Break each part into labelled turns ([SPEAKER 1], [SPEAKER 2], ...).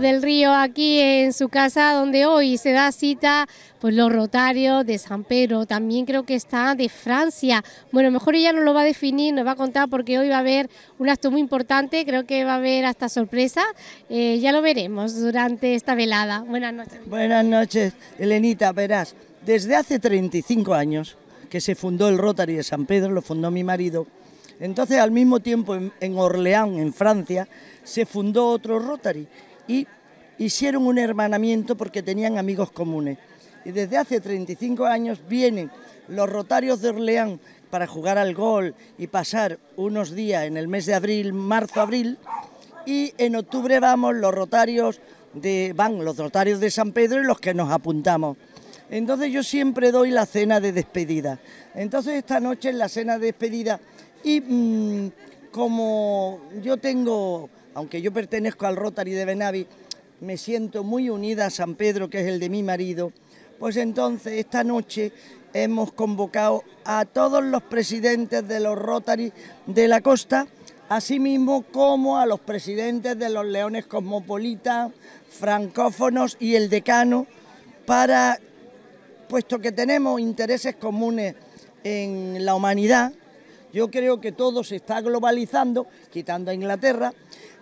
[SPEAKER 1] del Río aquí en su casa donde hoy se da cita pues los rotarios de San Pedro, también creo que está de Francia. Bueno, mejor ella nos lo va a definir, nos va a contar porque hoy va a haber un acto muy importante, creo que va a haber hasta sorpresa, eh, ya lo veremos durante esta velada. Buenas noches.
[SPEAKER 2] Buenas noches, Elenita, verás, desde hace 35 años que se fundó el Rotary de San Pedro, lo fundó mi marido, entonces al mismo tiempo en, Orleans, en Francia, se fundó otro Rotary y hicieron un hermanamiento porque tenían amigos comunes. Y desde hace 35 años vienen los Rotarios de Orleans para jugar al gol y pasar unos días en el mes de abril, marzo-abril, y en octubre vamos los Rotarios de, van los Rotarios de San Pedro y los que nos apuntamos. Entonces yo siempre doy la cena de despedida. Entonces esta noche en la cena de despedida y mm, como yo tengo, aunque yo pertenezco al Rotary de Benavi, me siento muy unida a San Pedro, que es el de mi marido, pues entonces esta noche hemos convocado a todos los presidentes de los Rotary de la costa, así mismo como a los presidentes de los Leones Cosmopolitas, francófonos y el decano, para, puesto que tenemos intereses comunes en la humanidad, yo creo que todo se está globalizando, quitando a Inglaterra.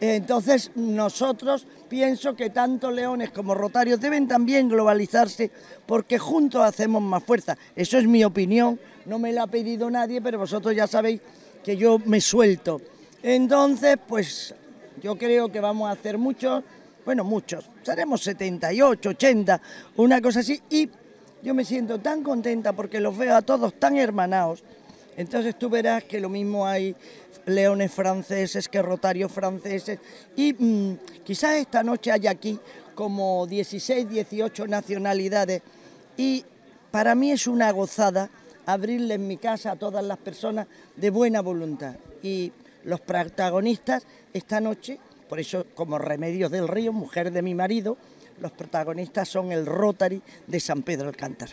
[SPEAKER 2] Entonces nosotros pienso que tanto leones como rotarios deben también globalizarse porque juntos hacemos más fuerza. Eso es mi opinión, no me la ha pedido nadie, pero vosotros ya sabéis que yo me suelto. Entonces, pues yo creo que vamos a hacer muchos, bueno, muchos, seremos 78, 80, una cosa así, y yo me siento tan contenta porque los veo a todos tan hermanados entonces tú verás que lo mismo hay leones franceses que rotarios franceses. Y mm, quizás esta noche haya aquí como 16, 18 nacionalidades. Y para mí es una gozada abrirle en mi casa a todas las personas de buena voluntad. Y los protagonistas esta noche, por eso como Remedios del Río, mujer de mi marido, los protagonistas son el Rotary de San Pedro Alcántara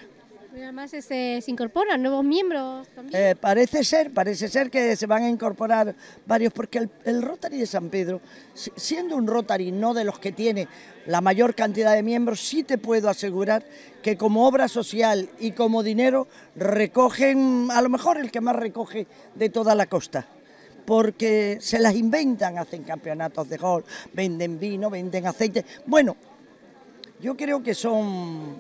[SPEAKER 1] además se, incorporan nuevos miembros también.
[SPEAKER 2] Eh, parece ser, parece ser que se van a incorporar varios, porque el, Rotary de San Pedro, siendo un Rotary no de los que tiene la mayor cantidad de miembros, sí te puedo asegurar que como obra social y como dinero recogen, a lo mejor el que más recoge de toda la costa porque se las inventan, hacen campeonatos de golf, venden vino, venden aceite. Bueno, yo creo que son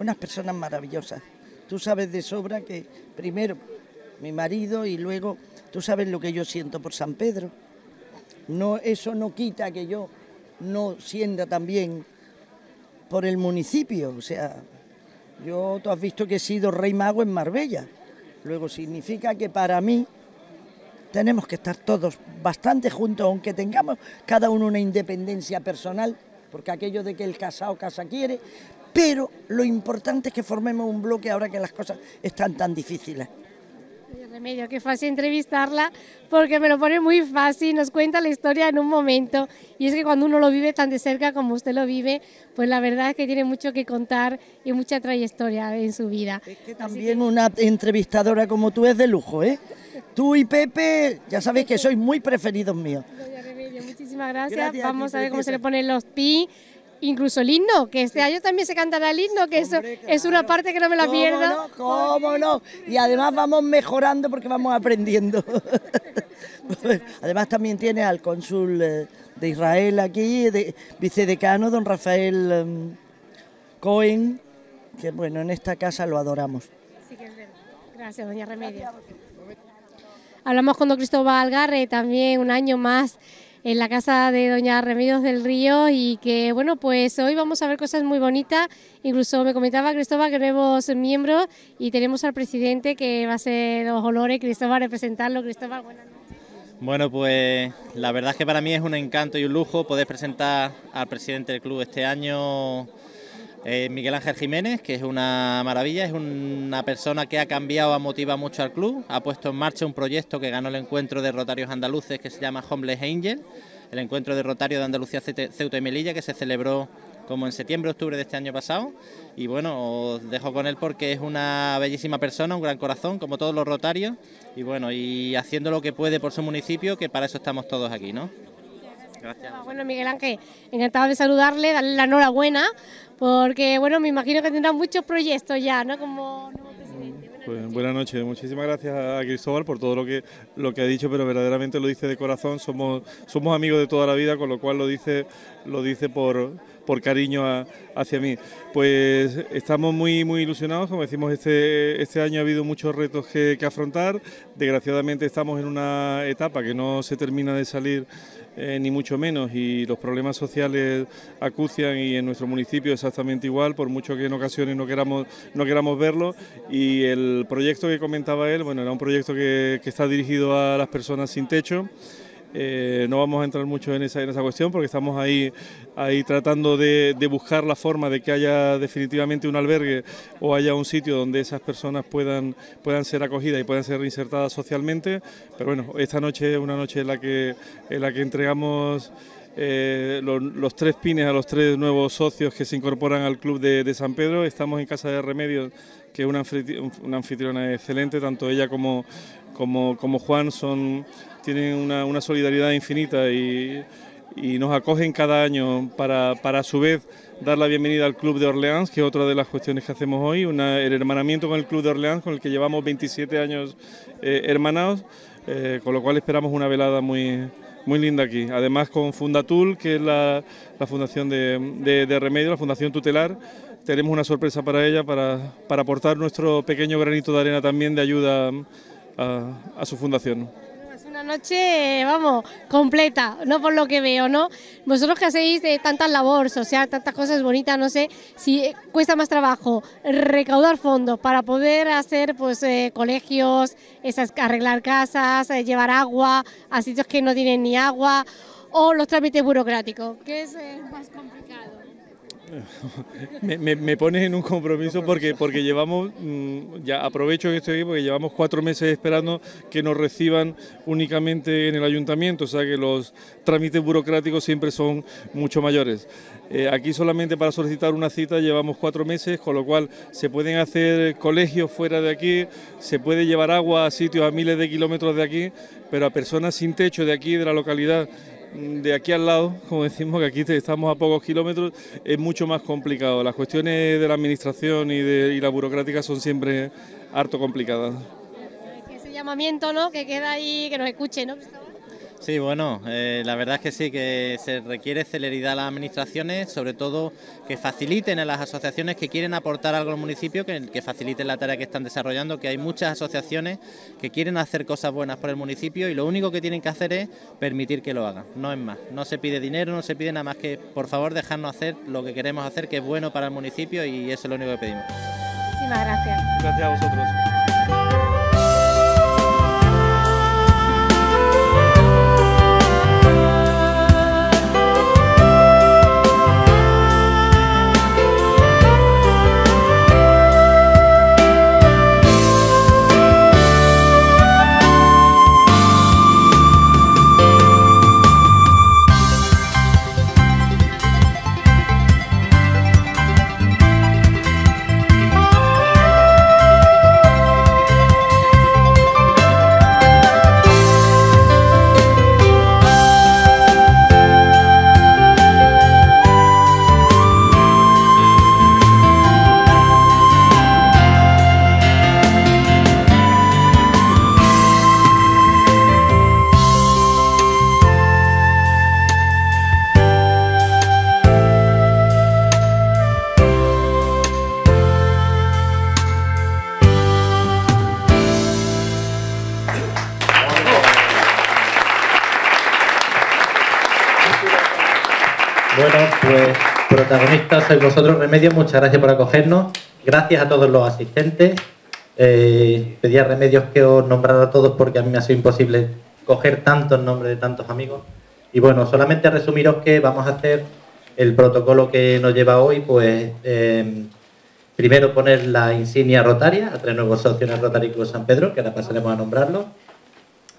[SPEAKER 2] unas personas maravillosas. Tú sabes de sobra que primero mi marido y luego tú sabes lo que yo siento por San Pedro. No, eso no quita que yo no sienta también por el municipio. O sea, yo tú has visto que he sido rey mago en Marbella. Luego significa que para mí tenemos que estar todos bastante juntos, aunque tengamos cada uno una independencia personal, porque aquello de que el casado casa quiere, pero lo importante es que formemos un bloque ahora que las cosas están tan difíciles.
[SPEAKER 1] Remedio, qué fácil entrevistarla porque me lo pone muy fácil, nos cuenta la historia en un momento y es que cuando uno lo vive tan de cerca como usted lo vive, pues la verdad es que tiene mucho que contar y mucha trayectoria en su vida.
[SPEAKER 2] Es que también una entrevistadora como tú es de lujo, ¿eh? Tú y Pepe, ya sabéis que sois muy preferidos míos.
[SPEAKER 1] Remedio, muchísimas gracias. Vamos a ver cómo se le ponen los pi incluso el himno, que este año también se cantará el himno, que eso es una parte que no me la pierdo.
[SPEAKER 2] No, ¿Cómo no? Y además vamos mejorando porque vamos aprendiendo. además también tiene al cónsul eh, de Israel aquí, de, vicedecano, don Rafael em, Cohen, que bueno, en esta casa lo adoramos.
[SPEAKER 1] Sí que es verdad. Gracias, doña Remedio. Hablamos con don Cristóbal Garre también un año más en la casa de Doña Remedios del Río y que bueno, pues hoy vamos a ver cosas muy bonitas, incluso me comentaba Cristóbal que nuevos miembros y tenemos al presidente que va a ser los olores, Cristóbal, representarlo. Cristóbal, buenas noches.
[SPEAKER 3] Bueno, pues la verdad es que para mí es un encanto y un lujo poder presentar al presidente del club este año, eh, Miguel Ángel Jiménez, que es una maravilla, es una persona que ha cambiado, ha motivado mucho al club, ha puesto en marcha un proyecto que ganó el encuentro de Rotarios Andaluces que se llama Homeless Angel, el encuentro de Rotario de Andalucía, Ceuta y Melilla, que se celebró como en septiembre, octubre de este año pasado. Y bueno, os dejo con él porque es una bellísima persona, un gran corazón, como todos los rotarios. Y bueno, y haciendo lo que puede por su municipio, que para eso estamos todos aquí, ¿no? Gracias.
[SPEAKER 1] Bueno, Miguel Ángel, encantado de saludarle, darle la enhorabuena, porque bueno, me imagino que tendrá muchos proyectos ya, ¿no? Como nuevo presidente. Buenas
[SPEAKER 4] Pues,
[SPEAKER 1] noches.
[SPEAKER 4] buenas noches, muchísimas gracias a Cristóbal por todo lo que, lo que ha dicho, pero verdaderamente lo dice de corazón, somos, somos amigos de toda la vida, con lo cual lo dice, lo dice por, por cariño a- hacia mí. Pues estamos muy, muy ilusionados, como decimos, este, este año ha habido muchos retos que, que afrontar, desgraciadamente estamos en una etapa que no se termina de salir eh, ni mucho menos, y los problemas sociales acucian y en nuestro municipio exactamente igual, por mucho que en ocasiones no queramos, no queramos verlo. Y el proyecto que comentaba él, bueno, era un proyecto que, que está dirigido a las personas sin techo. Eh, no vamos a entrar mucho en esa, en esa cuestión porque estamos ahí, ahí tratando de, de buscar la forma de que haya definitivamente un albergue o haya un sitio donde esas personas puedan, puedan ser acogidas y puedan ser reinsertadas socialmente. Pero bueno, esta noche es una noche en la que, en la que entregamos eh, lo- los, tres pines a los tres nuevos socios que se incorporan al club de, de San Pedro. Estamos en Casa de Remedios, que es una, anfitri- una anfitriona excelente, tanto ella como, como, Juan son, tienen una, solidaridad infinita y, y nos acogen cada año para, para a su vez dar la bienvenida al Club de Orleans, que es otra de las cuestiones que hacemos hoy, el hermanamiento con el Club de Orleans, con el que llevamos 27 años eh, hermanados, eh, con lo cual esperamos una velada muy, muy linda aquí. Además con Fundatul, que es la, la fundación de, de, de Remedio, la fundación tutelar, tenemos una sorpresa para ella, para, para aportar nuestro pequeño granito de arena también de ayuda a, a su fundación.
[SPEAKER 1] Es una noche, vamos, completa, no por lo que veo, ¿no? Vosotros que hacéis de tantas labores, o sea, tantas cosas bonitas, no sé si cuesta más trabajo recaudar fondos para poder hacer, pues, eh, colegios, esas, arreglar casas, eh, llevar agua a sitios que no tienen ni agua, o los trámites burocráticos, que es eh, más complicado.
[SPEAKER 4] Me, me- me pones en un compromiso porque, porque llevamos, mm, ya aprovecho que estoy aquí porque llevamos cuatro meses esperando que nos reciban únicamente en el ayuntamiento, o sea que los trámites burocráticos siempre son mucho mayores. Eh, aquí solamente para solicitar una cita llevamos cuatro meses, con lo cual se pueden hacer colegios fuera de aquí, se puede llevar agua a sitios a miles de kilómetros de aquí, pero a personas sin techo de aquí, de la localidad, de aquí al lado, como decimos que aquí estamos a pocos kilómetros, es mucho más complicado. Las cuestiones de la administración y, de, y la burocrática son siempre harto complicadas.
[SPEAKER 1] Ese llamamiento, ¿no? Que queda ahí, que nos escuche, ¿no?
[SPEAKER 3] Sí, bueno, eh, la verdad es que sí, que se requiere celeridad a las administraciones, sobre todo que faciliten a las asociaciones que quieren aportar algo al municipio, que, que faciliten la tarea que están desarrollando, que hay muchas asociaciones que quieren hacer cosas buenas por el municipio y lo único que tienen que hacer es permitir que lo hagan, no es más. No se pide dinero, no se pide nada más que, por favor, dejarnos hacer lo que queremos hacer, que es bueno para el municipio y eso es lo único que pedimos.
[SPEAKER 1] Muchísimas gracias.
[SPEAKER 4] Gracias a vosotros.
[SPEAKER 5] Protagonistas sois vosotros, Remedios, muchas gracias por acogernos. Gracias a todos los asistentes. Eh, Remedios que os nombrara a todos porque a mí me ha sido imposible coger tantos nombres de tantos amigos. Y bueno, solamente resumiros que vamos a hacer el protocolo que nos lleva hoy, pues eh, primero poner la insignia rotaria a tres nuevos socios en el Rotary Club San Pedro, que ahora pasaremos a nombrarlos.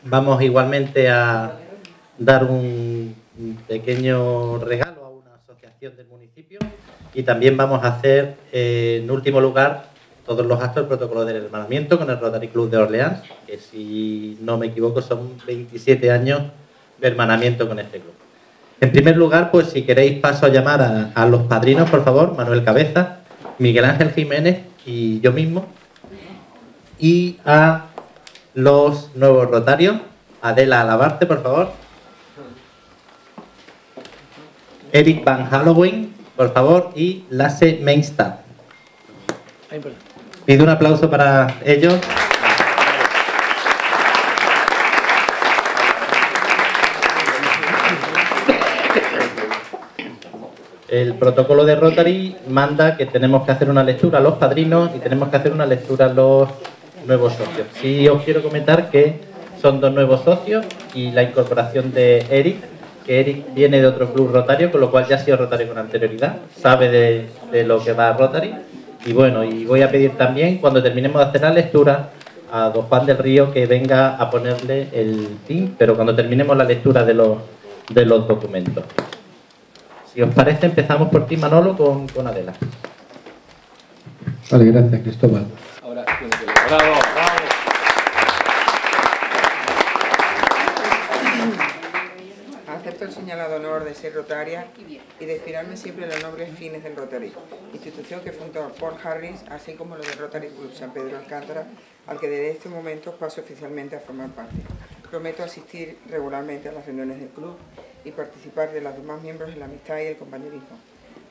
[SPEAKER 5] Vamos igualmente a dar un pequeño regalo del municipio y también vamos a hacer, eh, en último lugar, todos los actos del protocolo del hermanamiento con el Rotary Club de Orleans, que si no me equivoco son 27 años de hermanamiento con este club. En primer lugar, pues si queréis paso a llamar a los padrinos, por favor, Manuel Cabeza, Miguel Ángel Jiménez y yo mismo, y a los nuevos rotarios, Adela Alabarte, por favor, Eric Van Halloween, por favor, y Lasse Meinstad. Pido un aplauso para ellos. El protocolo de Rotary manda que tenemos que hacer una lectura a los padrinos y tenemos que hacer una lectura a los nuevos socios. Sí os quiero comentar que son dos nuevos socios y la incorporación de Eric, que Eric viene de otro club rotario, con lo cual ya ha sido rotario con anterioridad, sabe de, de lo que va a Rotary. Y bueno, y voy a pedir también, cuando terminemos de hacer la lectura, a don Juan del Río que venga a ponerle el fin, pero cuando terminemos la lectura de los, de los documentos. Si os parece, empezamos por ti, Manolo, con, con Adela.
[SPEAKER 6] Vale, gracias, Cristóbal.
[SPEAKER 7] Ahora, bravo, bravo.
[SPEAKER 8] Acepto el señalado honor de ser rotaria y de inspirarme siempre en los nobles fines del Rotary, institución que fundó Paul Harris, así como lo del Rotary Club San Pedro Alcántara, al que desde este momento paso oficialmente a formar parte. Prometo asistir regularmente a las reuniones del club y participar de los demás miembros en la amistad y el compañerismo.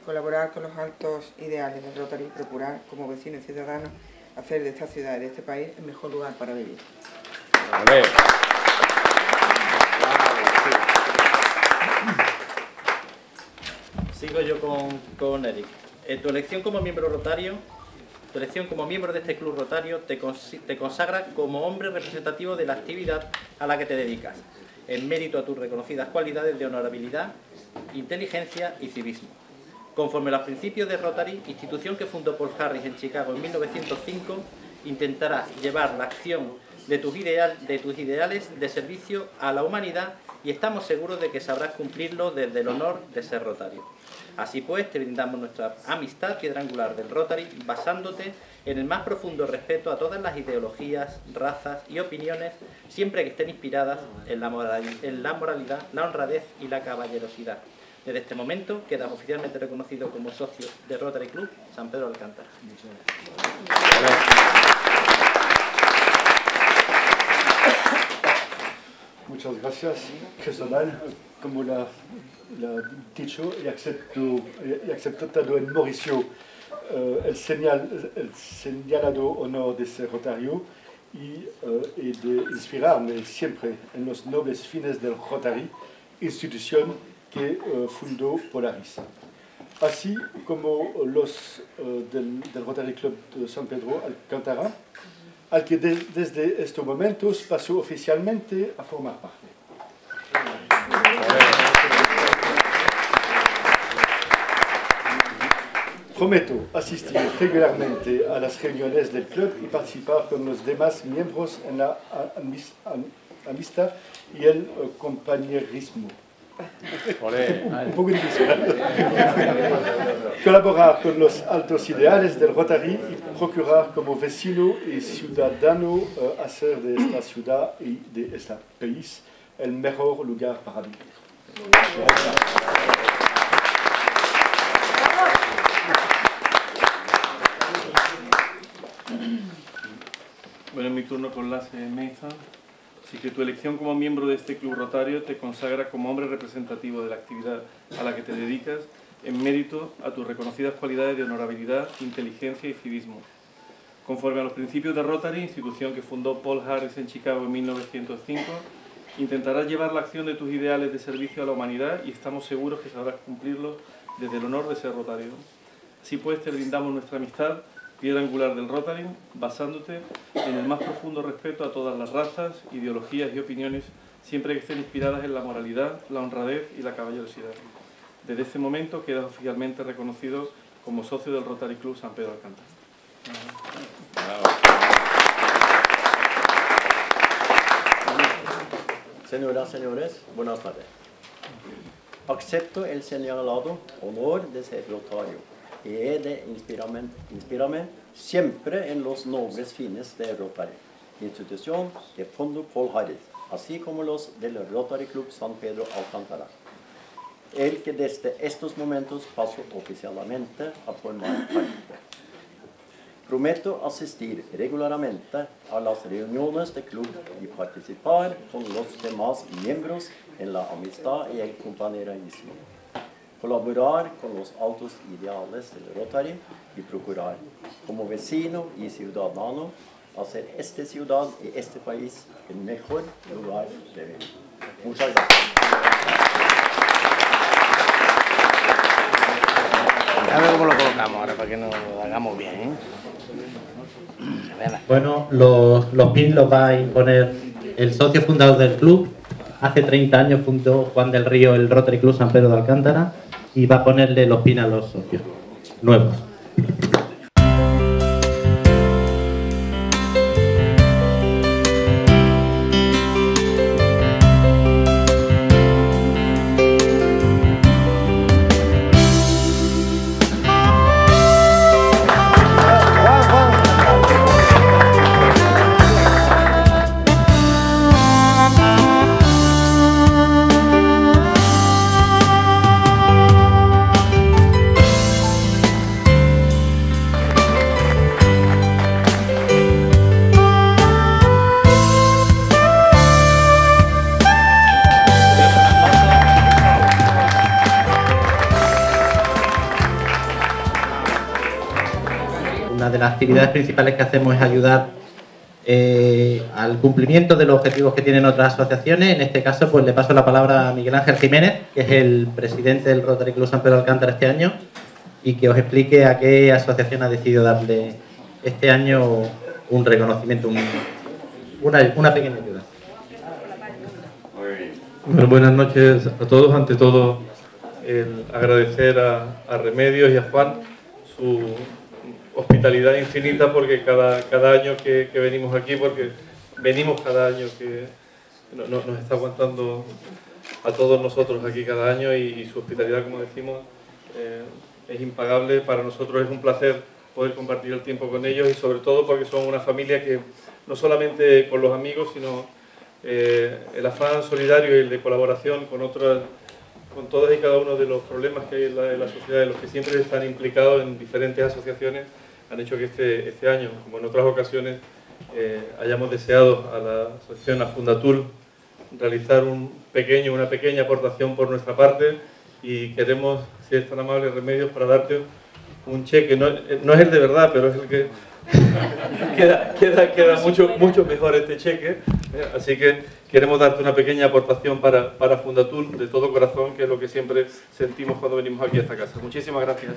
[SPEAKER 8] Colaborar con los altos ideales del Rotary y procurar, como vecino y ciudadano, hacer de esta ciudad y de este país el mejor lugar para vivir.
[SPEAKER 7] Vale.
[SPEAKER 3] Sigo yo con, con Eric. En tu elección como miembro rotario, tu elección como miembro de este club rotario te, consi- te consagra como hombre representativo de la actividad a la que te dedicas, en mérito a tus reconocidas cualidades de honorabilidad, inteligencia y civismo. Conforme a los principios de Rotary, institución que fundó Paul Harris en Chicago en 1905, intentarás llevar la acción de tus, ideal- de tus ideales de servicio a la humanidad y estamos seguros de que sabrás cumplirlo desde el honor de ser Rotario. Así pues, te brindamos nuestra amistad piedra angular del Rotary, basándote en el más profundo respeto a todas las ideologías, razas y opiniones, siempre que estén inspiradas en la, moral- en la moralidad, la honradez y la caballerosidad. Desde este momento quedas oficialmente reconocido como socio de Rotary Club San Pedro de Alcántara.
[SPEAKER 9] Muchas gracias, Cristóbal. Como la, la dicho, y acepto, y en Mauricio eh, el, señal, señalado honor de ser rotario y, eh, y de inspirarme siempre en los nobles fines del Rotary, institución que fundó Polaris. Así como los del, del Rotary Club San Pedro Alcántara, al que de- desde estos momentos pasó oficialmente a formar parte. Prometo asistir regularmente a las reuniones del club y participar con los demás miembros en la amistad y el eh, compañerismo. Un poco difícil. Colaborar con los altos ideales del Rotary y procurar como vecino y ciudadano eh, hacer de esta ciudad y de este país el mejor lugar para vivir.
[SPEAKER 4] Bueno, en mi turno con Lasse Meza. Así que tu elección como miembro de este club rotario te consagra como hombre representativo de la actividad a la que te dedicas en mérito a tus reconocidas cualidades de honorabilidad, inteligencia y civismo. Conforme a los principios de Rotary, institución que fundó Paul Harris en Chicago en 1905, intentarás llevar la acción de tus ideales de servicio a la humanidad y estamos seguros que sabrás cumplirlo desde el honor de ser rotario. Así pues, te brindamos nuestra amistad, piedra angular del Rotary, basándote en el más profundo respeto a todas las razas, ideologías y opiniones, siempre que estén inspiradas en la moralidad, la honradez y la caballerosidad. Desde este momento quedas oficialmente reconocido como socio del Rotary Club San Pedro Alcántara.
[SPEAKER 10] Señoras, señores, buenas tardes. Acepto el señalado honor de ser rotario y inspiramen, inspiramen siempre en los nobles fines de Rotary, institución de Fondo Paul Harris, así como los del Rotary Club San Pedro Alcántara. el que desde estos momentos paso oficialmente a formar parte. Prometo asistir regularmente a las reuniones de club y participar con los demás miembros en la amistad y el compañerismo. Colaborar con los altos ideales del Rotary y procurar, como vecino y ciudadano, hacer esta ciudad y este país el mejor lugar de vivir. Muchas gracias.
[SPEAKER 6] A ver cómo lo colocamos ahora para que nos lo hagamos bien. ¿eh?
[SPEAKER 5] Bueno, los, los pins los va a imponer el socio fundador del club. Hace 30 años fundó Juan del Río el Rotary Club San Pedro de Alcántara y va a ponerle los pins a los socios nuevos. Las actividades principales que hacemos es ayudar eh, al cumplimiento de los objetivos que tienen otras asociaciones. En este caso, pues le paso la palabra a Miguel Ángel Jiménez, que es el presidente del Rotary Club San Pedro Alcántara este año, y que os explique a qué asociación ha decidido darle este año un reconocimiento, un- una, una pequeña ayuda.
[SPEAKER 4] Buenas noches a todos. Ante todo, el agradecer a, a Remedios y a Juan su hospitalidad infinita porque cada, cada año que, que venimos aquí, porque venimos cada año que no- no- nos está aguantando a todos nosotros aquí cada año y, y su hospitalidad, como decimos, eh, es impagable. Para nosotros es un placer poder compartir el tiempo con ellos y sobre todo porque son una familia que no solamente con los amigos, sino eh, el afán solidario y el de colaboración con otras, con todos y cada uno de los problemas que hay en la, en la sociedad, de los que siempre están implicados en diferentes asociaciones, han hecho que este, este año, como en otras ocasiones, eh, hayamos deseado a la asociación, a Fundatul, realizar un pequeño, una pequeña aportación por nuestra parte y queremos, si es tan amable, Remedios, para darte un cheque. No, eh, no es el de verdad, pero es el que queda, queda, queda mucho, mucho mejor este cheque. ¿eh? Así que queremos darte una pequeña aportación para, para Fundatul de todo corazón, que es lo que siempre sentimos cuando venimos aquí a esta casa. Muchísimas gracias.